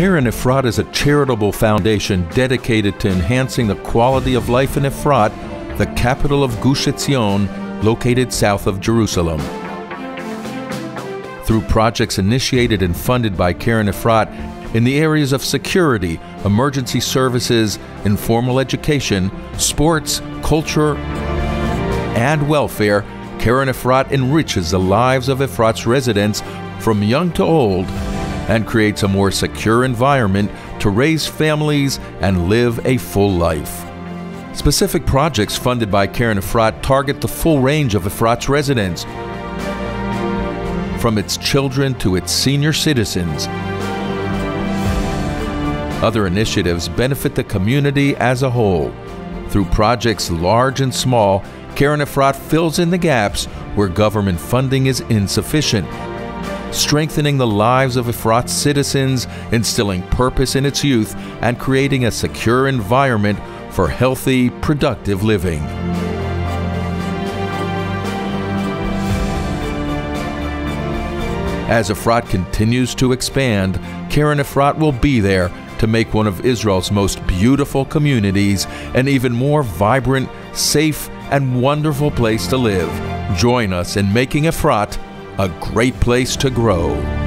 Keren Efrat is a charitable foundation dedicated to enhancing the quality of life in Efrat, the capital of Gush Etzion, located south of Jerusalem. Through projects initiated and funded by Keren Efrat in the areas of security, emergency services, informal education, sports, culture, and welfare, Keren Efrat enriches the lives of Efrat's residents from young to old and creates a more secure environment to raise families and live a full life. Specific projects funded by Keren Efrat target the full range of Efrat's residents, from its children to its senior citizens. Other initiatives benefit the community as a whole. Through projects large and small, Keren Efrat fills in the gaps where government funding is insufficient strengthening the lives of Efrat's citizens, instilling purpose in its youth, and creating a secure environment for healthy, productive living. As Efrat continues to expand, Keren Efrat will be there to make one of Israel's most beautiful communities an even more vibrant, safe, and wonderful place to live. Join us in making Efrat a great place to grow.